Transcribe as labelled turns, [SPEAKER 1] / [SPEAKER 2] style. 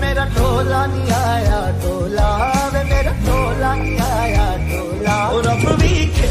[SPEAKER 1] मेरा टोला नहीं आया टोला। वे मेरा टोला नहीं आया टोला। रब भी खेल